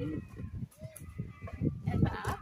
and back.